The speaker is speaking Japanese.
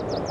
うん。